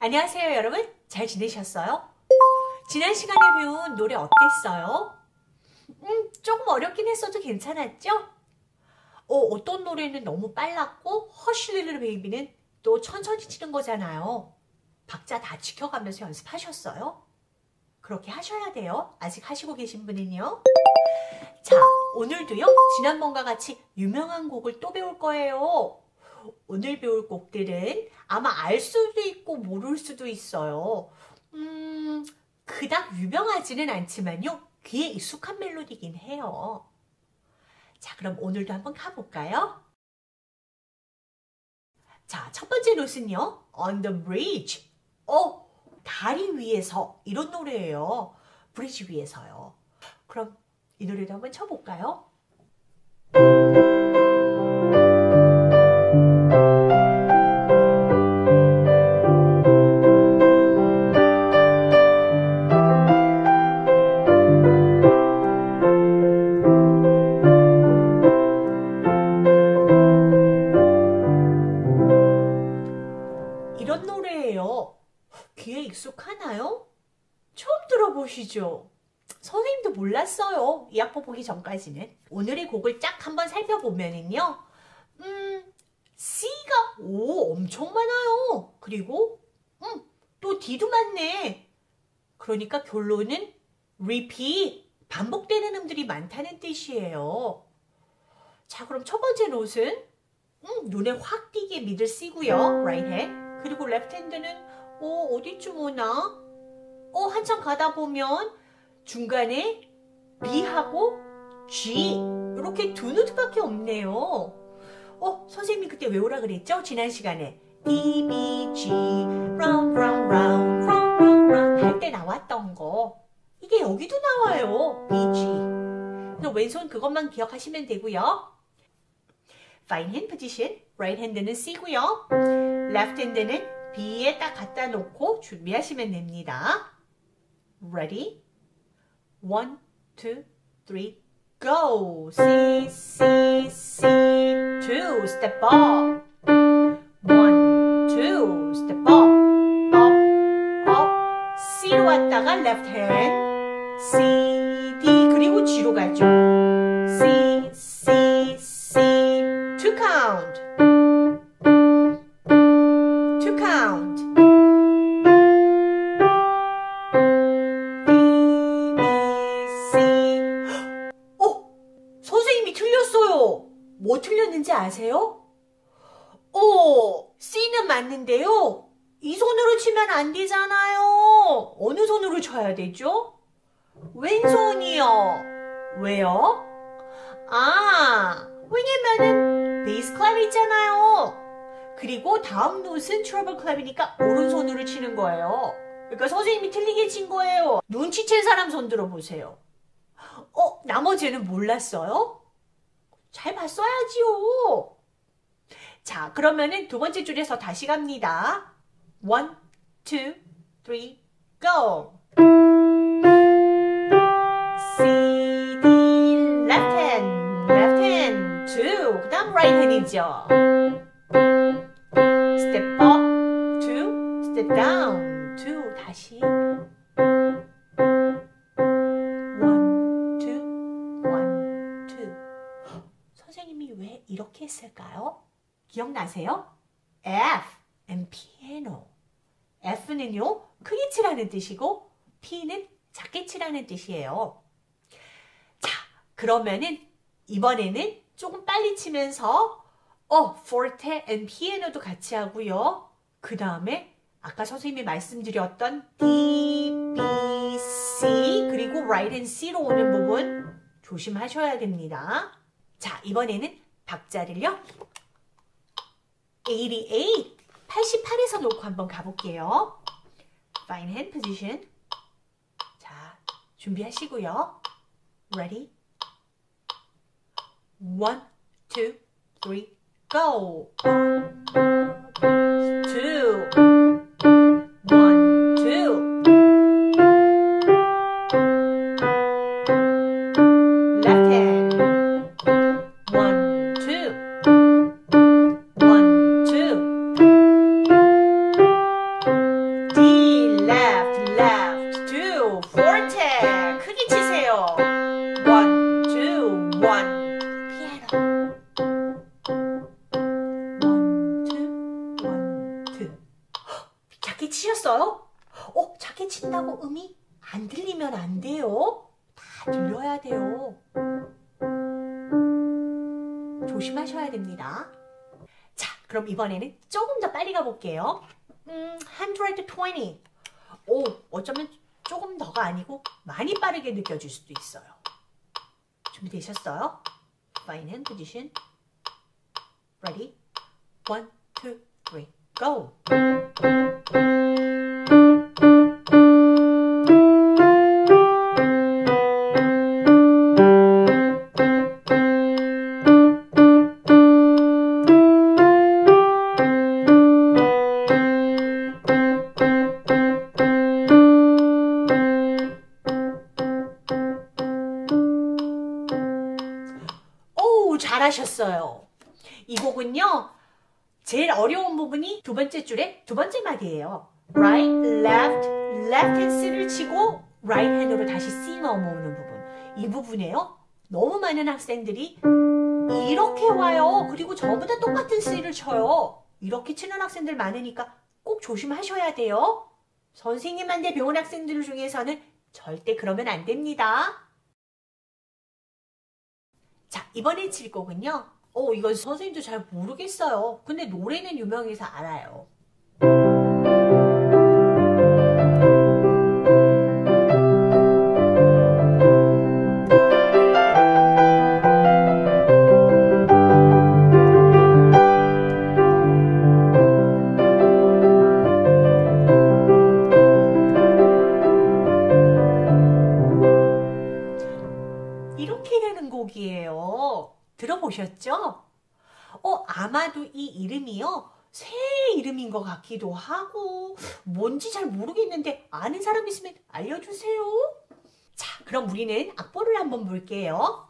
안녕하세요 여러분 잘 지내셨어요? 지난 시간에 배운 노래 어땠어요? 음 조금 어렵긴 했어도 괜찮았죠? 어, 어떤 노래는 너무 빨랐고 허쉬리르 베이비는 또 천천히 치는 거잖아요 박자 다 지켜가면서 연습하셨어요? 그렇게 하셔야 돼요 아직 하시고 계신 분은요 자 오늘도요 지난번과 같이 유명한 곡을 또 배울 거예요 오늘 배울 곡들은 아마 알 수도 있고 모를 수도 있어요. 음, 그닥 유명하지는 않지만요. 귀에 익숙한 멜로디긴 해요. 자, 그럼 오늘도 한번 가볼까요? 자, 첫 번째 노트는요. On the bridge. 어, 다리 위에서 이런 노래예요. 브리지 위에서요. 그럼 이 노래도 한번 쳐볼까요? 노래예요. 귀에 익숙하나요? 처음 들어보시죠? 선생님도 몰랐어요. 이 악보 보기 전까지는. 오늘의 곡을 쫙 한번 살펴보면은요. 음, C가 오 엄청 많아요. 그리고 음, 또 D도 많네. 그러니까 결론은 repeat, 반복되는 음들이 많다는 뜻이에요. 자, 그럼 첫 번째 노트는 음, 눈에 확 띄게 믿을 C고요. right hand. 그리고 hand는 어, 어디쯤 오나? 어, 한참 가다 보면 중간에 B하고 G 이렇게 두 노트밖에 없네요. 어, 선생님이 그때 외우라 그랬죠? 지난 시간에 D, B, G, round, round, round, round, round, round 할 때 나왔던 거 이게 여기도 나와요. B, G 그래서 왼손 그것만 기억하시면 되고요. Fine hand position, right hand는 C고요. Left hand는 B에 딱 갖다 놓고 준비하시면 됩니다. Ready? One, two, three, go! C, C, C, two, step up. One, two, step up, up, up. C로 왔다가 left hand, C, D, 그리고 G로 가죠. 되죠? 왼손이요. 왜요? 아, 왜냐면은 bass clef이 있잖아요. 그리고 다음 note는 treble clef이니까 오른손으로 치는 거예요. 그러니까 선생님이 틀리게 친 거예요. 눈치챈 사람 손 들어보세요. 어, 나머지는 몰랐어요? 잘 봤어야지요. 자, 그러면은 두 번째 줄에서 다시 갑니다. One, two, three, go. 그 right hand이죠. Step up, two, step down, two. 다시. One, two, one, two. 선생님이 왜 이렇게 했을까요? 기억나세요? F and piano. F는요, 크게 치라는 뜻이고, P는 작게 치라는 뜻이에요. 자, 그러면은 이번에는 조금 빨리 치면서 어, forte and piano도 같이 하고요. 그 다음에 아까 선생님이 말씀드렸던 D, B, C 그리고 right and C로 오는 부분 조심하셔야 됩니다. 자, 이번에는 박자를요. 88, 88에서 놓고 한번 가볼게요. Fine hand position. 자, 준비하시고요. Ready? One, two, three, go. Two. 그럼 이번에는 조금 더 빨리 가볼게요. 음, 120. 오, 어쩌면 조금 더가 아니고 많이 빠르게 느껴질 수도 있어요. 준비되셨어요? Fine hand position. Ready? One, two, three, go! 오, 잘하셨어요. 이 곡은요, 제일 어려운 부분이 두 번째 줄의 두 번째 마디예요. Right, left, left hand C를 치고 right hand으로 다시 C 넘어오는 부분. 이 부분에요. 너무 많은 학생들이 이렇게 와요. 그리고 전부 다 똑같은 C를 쳐요. 이렇게 치는 학생들 많으니까 꼭 조심하셔야 돼요. 선생님한테 배운 학생들 중에서는 절대 그러면 안 됩니다. 자, 이번에 칠 곡은요. 어, 이건 선생님도 잘 모르겠어요. 근데 노래는 유명해서 알아요. 같기도 하고, 뭔지 잘 모르겠는데, 아는 사람 있으면 알려주세요. 자, 그럼 우리는 악보를 한번 볼게요.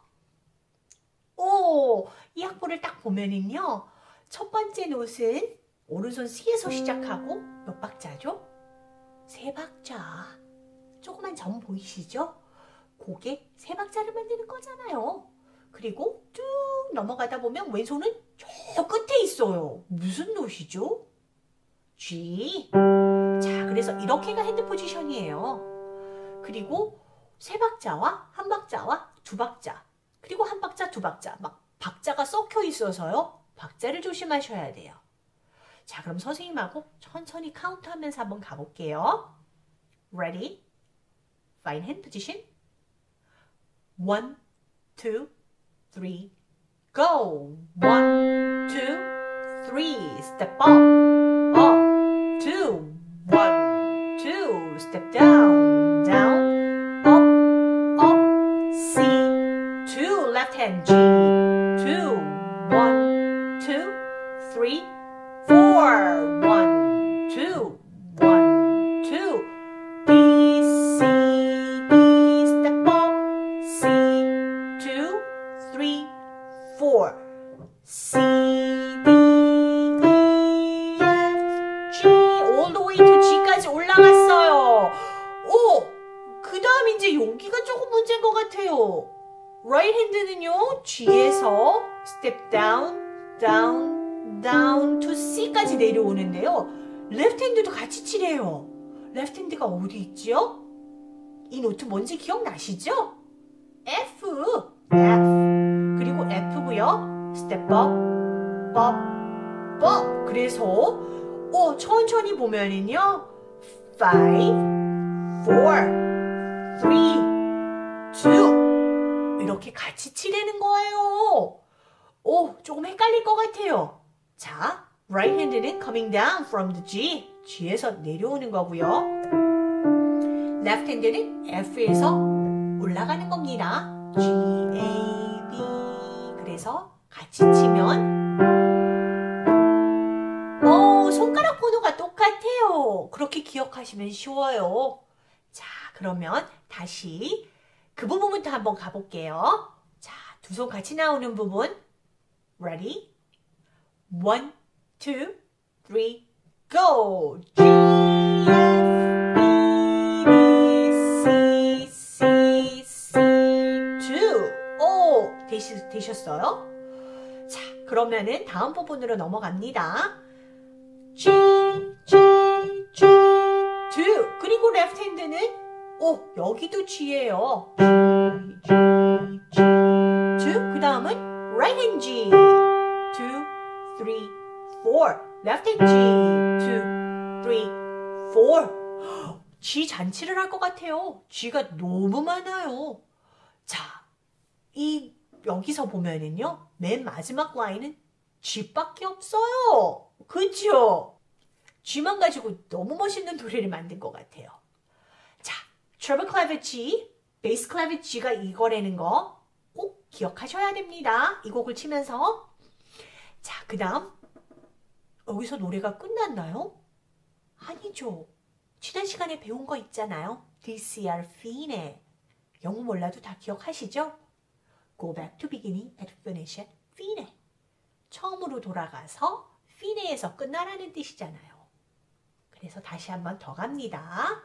오, 이 악보를 딱 보면은요. 첫 번째 노트는 오른손 C에서 시작하고 몇 박자죠? 세 박자. 조그만 점 보이시죠? 곡에 세 박자를 만드는 거잖아요. 그리고 쭉 넘어가다 보면 왼손은 저 끝에 있어요. 무슨 note죠? G. 자, 그래서 이렇게가 hand position이에요. 그리고 세 박자와 한 박자와 두 박자. 그리고 한 박자, 두 박자. 막 박자가 섞여 있어서요. 박자를 조심하셔야 돼요. 자, 그럼 선생님하고 천천히 카운트하면서 한번 가볼게요. Ready? Find hand position. One, two, three, go. One, two, three, step up, down, down, down to C까지 내려오는데요. left hand도 같이 치래요. left hand가 어디 있지요? 이 노트 뭔지 기억나시죠? F, F. 그리고 F고요. step up, up, up. 그래서 어, 천천히 보면은요. 5, 4, 3, 2 이렇게 같이 치려는 거예요. 오, 조금 헷갈릴 것 같아요. 자, right hand는 coming down from the G. G에서 내려오는 거고요. left hand는 F에서 올라가는 겁니다. G, A, B. 그래서 같이 치면 오, 손가락 번호가 똑같아요. 그렇게 기억하시면 쉬워요. 자, 그러면 다시 그 부분부터 한번 가볼게요. 자, 두 손 같이 나오는 부분. Ready? One, two, three, go! G, F, B, B, C, C, C, two. 오, 되시, 되셨어요? 자, 그러면은 다음 부분으로 넘어갑니다. G, G, G, two. 그리고 레프트 핸드는 오, 여기도 G예요. G, G, G. two. 그 다음은 right hand G. two, three, four. left hand G. two, three, four. G 잔치를 할 것 같아요. G가 너무 많아요. 자, 이 여기서 보면은요. 맨 마지막 라인은 G밖에 없어요. 그죠? G만 가지고 너무 멋있는 노래를 만든 것 같아요. 자, treble clef G, bass clef G가 이거라는 거꼭 기억하셔야 됩니다. 이 곡을 치면서. 자, 그 다음 여기서 노래가 끝났나요? 아니죠. 지난 시간에 배운 거 있잖아요. DCR fine. 영어 몰라도 다 기억하시죠? Go back to beginning and finish at fine. 처음으로 돌아가서 fine에서 끝나라는 뜻이잖아요. 그래서 다시 한번 더 갑니다.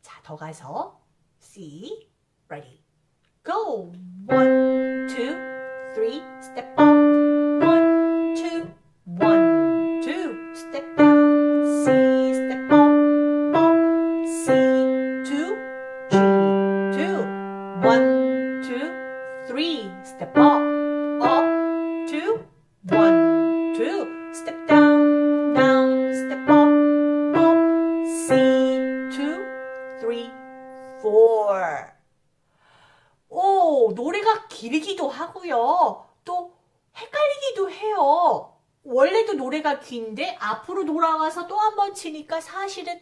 자, 더 가서 C, ready, go. One, two, three, step up. 노래가 긴데 앞으로 돌아와서 또 한 번 치니까 사실은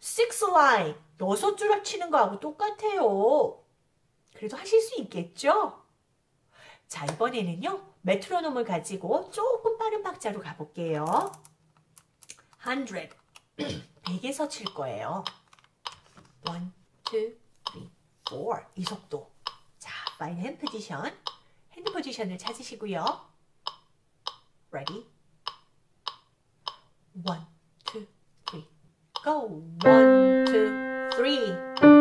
six line, 여섯 줄 치는 거하고 똑같아요. 그래도 하실 수 있겠죠? 자, 이번에는요. 메트로놈을 가지고 조금 빠른 박자로 가볼게요. 100. 100에서 칠 거예요. 1, 2, 3, 4. 이 속도. 자, Find hand position. 핸드 포지션을 찾으시고요. Ready? One, two, three. Go. One, two, three.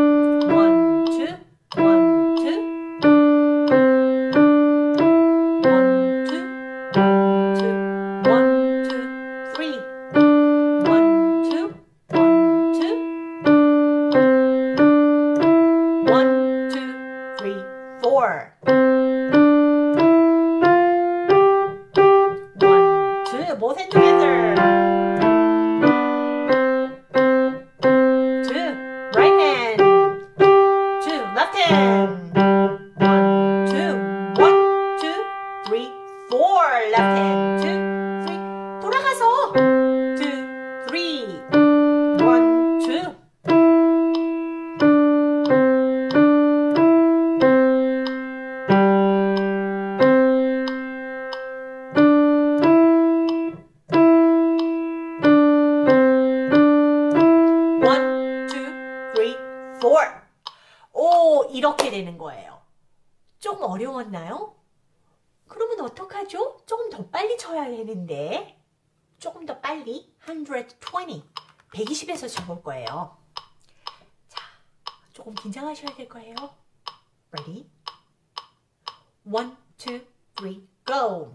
조금 긴장하셔야 될 거예요. Ready? One, two, three, go!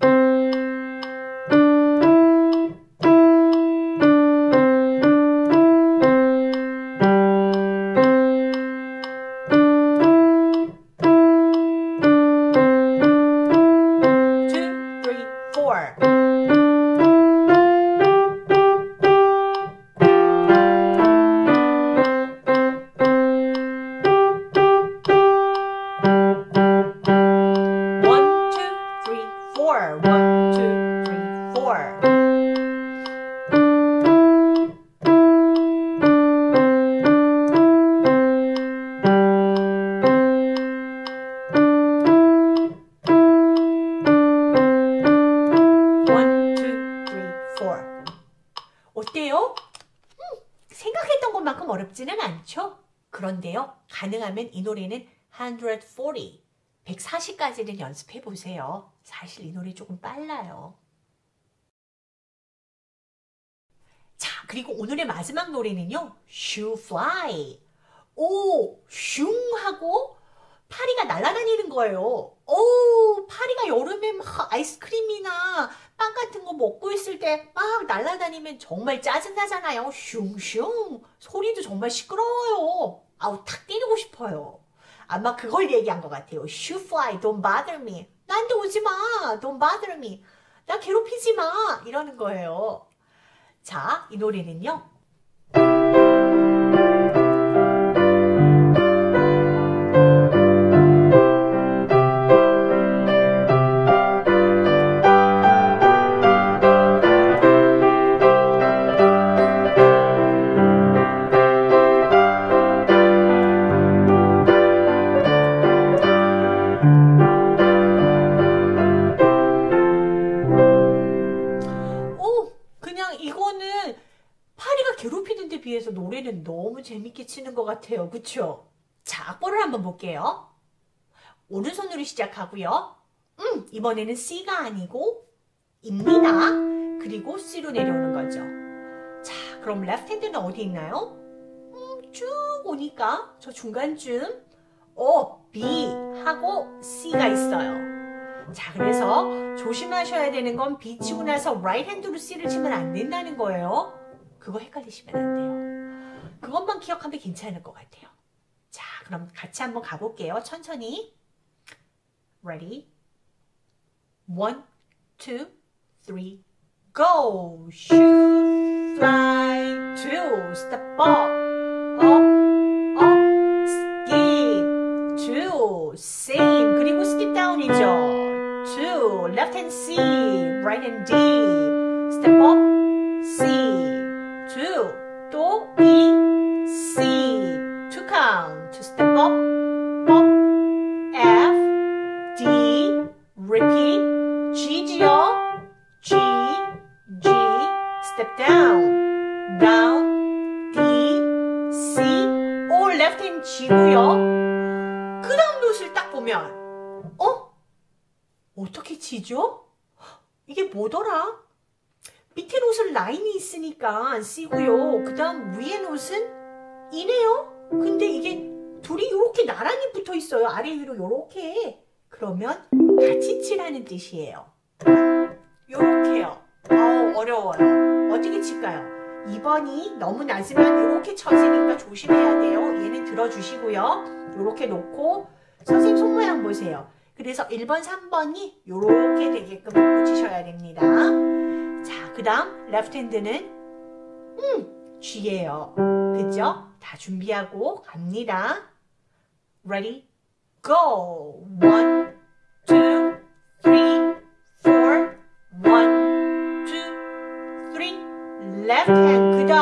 가능하면 이 노래는 140, 140까지는 연습해 보세요. 사실 이 노래 조금 빨라요. 자, 그리고 오늘의 마지막 노래는요, Shoe Fly. 오, 슝 하고 파리가 날아다니는 거예요. 오, 파리가 여름에 막 아이스크림이나 빵 같은 거 먹고 있을 때 막 날아다니면 정말 짜증나잖아요. 슝슝. 소리도 정말 시끄러워요. 아우 탁 때리고 싶어요. 아마 그걸 얘기한 것 같아요. Shoe fly, don't bother me. 나한테 오지 마. Don't bother me. 나 괴롭히지 마. 이러는 거예요. 자, 이 노래는요. 노래는 너무 재밌게 치는 것 같아요. 그쵸? 자, 악보를 한번 볼게요. 오른손으로 시작하고요. 음, 이번에는 C가 아니고 입니다. 그리고 C로 내려오는 거죠. 자, 그럼 레프트 핸드는 어디 있나요? 음, 쭉 오니까 저 중간쯤 O, B 하고 C가 있어요. 자, 그래서 조심하셔야 되는 건 B 치고 나서 right hand로 C를 치면 안 된다는 거예요. 그거 헷갈리시면 안 돼요. 그것만 기억하면 괜찮을 것 같아요. 자, 그럼 같이 한번 가볼게요. 천천히. Ready? One, two, three, go! Shoot, fly, two, step up, up, up, skip, two, same. 그리고 skip down이죠. Two, left hand C, right hand D, step up, C, two, 또 G고요. 그 다음 노트를 딱 보면, 어? 어떻게 치죠? 이게 뭐더라? 밑에 노트는 라인이 있으니까 C고요. 그 다음 위에 노트는 이네요. 근데 이게 둘이 이렇게 나란히 붙어 있어요. 아래 위로 이렇게. 그러면 같이 치라는 뜻이에요. 요렇게요. 아우 어려워요. 어떻게 칠까요? 2번이 너무 낮으면 이렇게 쳐지니까 조심해야 돼요. 얘는 들어주시고요. 이렇게 놓고 선생님 손모양 보세요. 그래서 1번, 3번이 이렇게 되게끔 붙이셔야 됩니다. 자, 그 다음 레프트 핸드는 음, G예요. 그죠? 다 준비하고 갑니다. Ready? Go! One,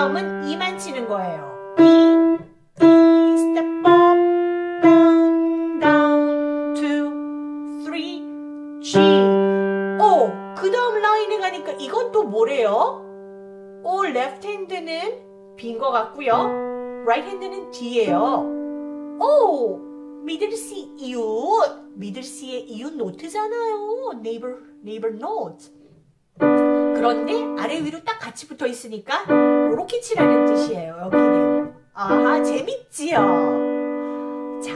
다음은 E만 치는 거예요. E, E, 그또 뭐래요? 오, left hand는 B인 것 같고요. right hand는 D예요. 오, 미들 C 이웃. 미들 C의 이웃 노트잖아요. neighbor, neighbor note. 그런데 아래 위로 딱 같이 붙어 있으니까 이렇게 치라는 뜻이에요. 여기는. 아하, 재밌지요? 자,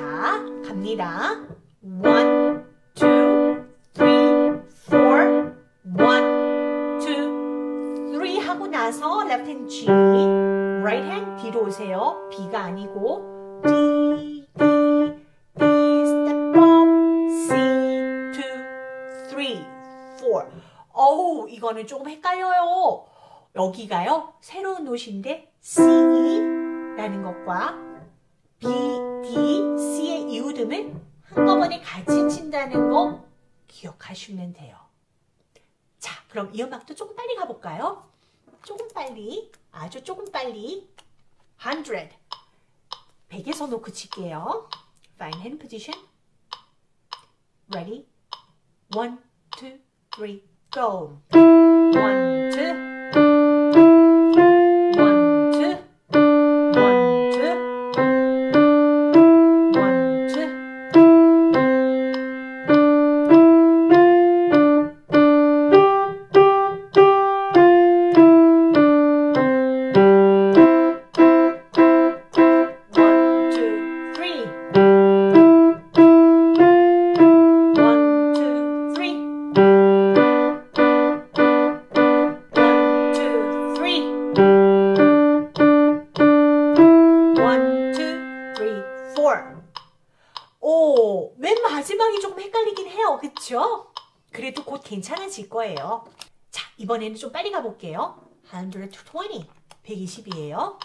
갑니다. One, two, three, four. One, two, three 하고 나서 left hand G, right hand D로 오세요. B가 아니고 D, 이거는 조금 헷갈려요. 여기가요, 새로운 노트인데 C라는 것과 B, D, C의 이웃음을 한꺼번에 같이 친다는 거 기억하시면 돼요. 자, 그럼 이 음악도 조금 빨리 가볼까요? 조금 빨리, 아주 조금 빨리. 100. 100에서 놓고 칠게요. Fine hand position. Ready? One, two, three, go. One, two. 이번에는 좀 빨리 가볼게요. 120, 120이에요.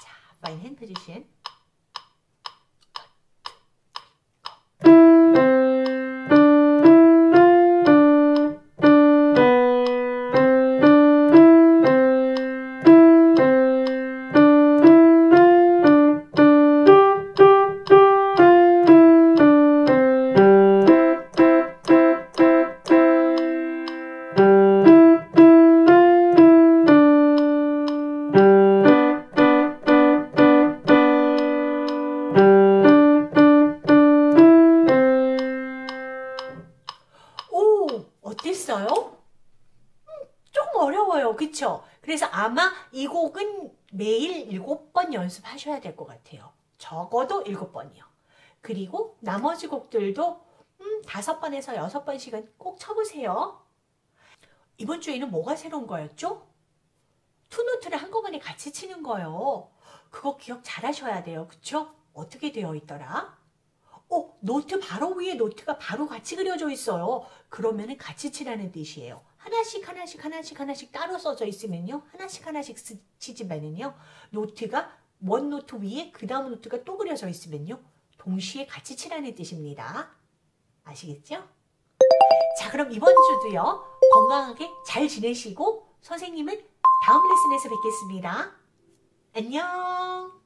자, fine hand position. 연습하셔야 될 것 같아요. 적어도 7번이요. 그리고 나머지 곡들도 음, 5번에서 6번씩은 꼭 쳐보세요. 이번 주에는 뭐가 새로운 거였죠? two note를 한꺼번에 같이 치는 거요. 그거 기억 잘 하셔야 돼요. 그쵸? 어떻게 되어 있더라? 어, 노트 바로 위에 note가 바로 같이 그려져 있어요. 그러면은 같이 치라는 뜻이에요. 하나씩 하나씩 하나씩 하나씩 따로 써져 있으면요. 하나씩 하나씩 쓰, 치지만은요. note가 one note 위에 그 다음 note가 또 그려져 있으면요. 동시에 같이 치라는 뜻입니다. 아시겠죠? 자, 그럼 이번 주도요. 건강하게 잘 지내시고 선생님은 다음 레슨에서 뵙겠습니다. 안녕!